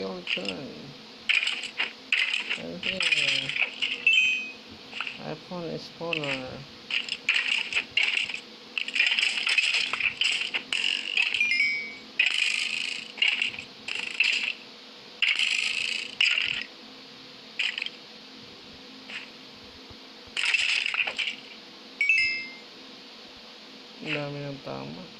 your turn. And here, I pawn dami ng tama.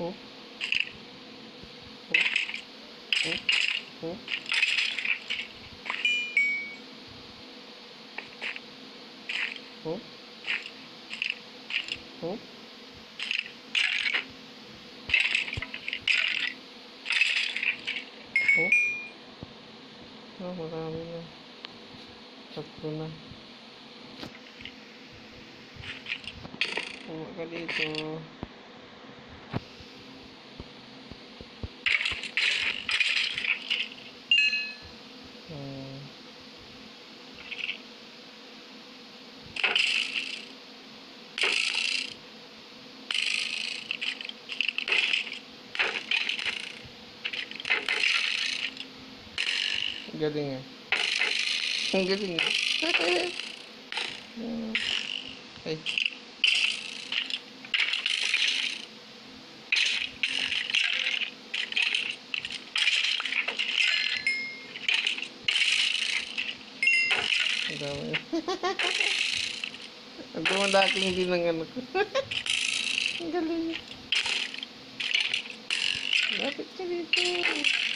어? 어? 어? 어? 어? 어? 어, 뭐라면 졌구나. 뭐가 되죠? galinha. Com galinha. Aí. Dami. Dumadating din ng ano ko. Ang galing. Dapat ka dito.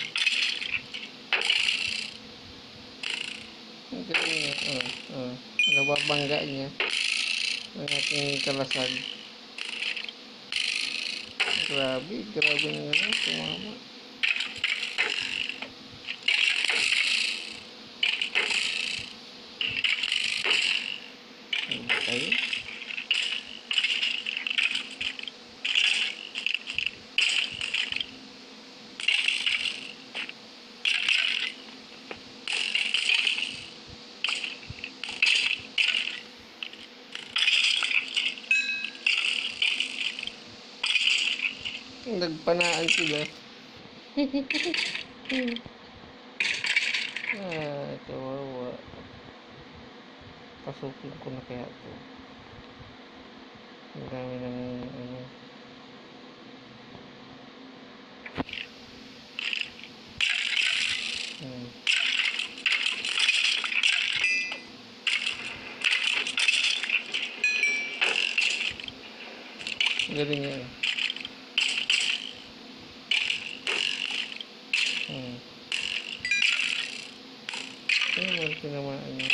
Jadi, uh, uh, ada bangganya. Sangat kelas lagi. Grabi, grabi semua. Nagpanaan sila. ah, kawawa. Pasukin ko na kaya to. Ang dami ng ano. Hmm. Galing niya. Hmm. Ano mo tinamaan niya?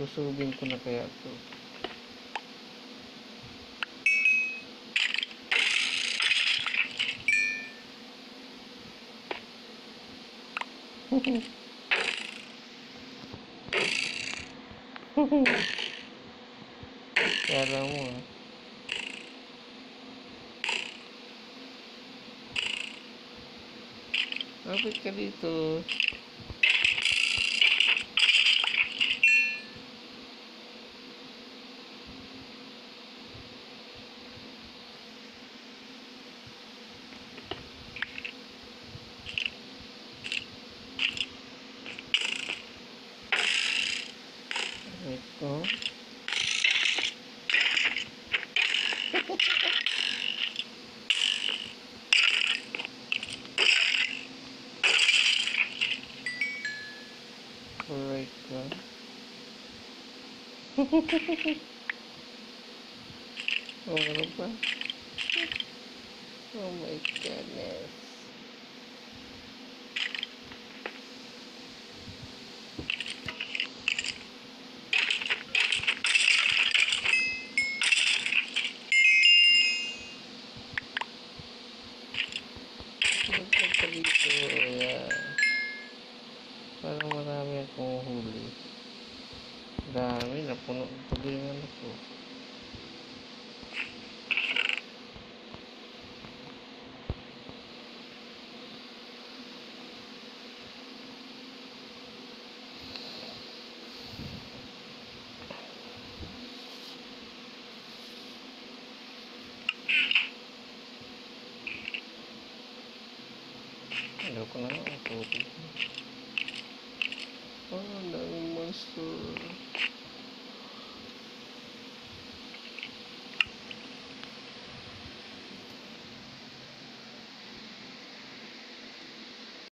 Lusubin ko na kaya to. Kala Karamu. Apa kan itu? Ito. oh my goodness. Loco, no, no, no,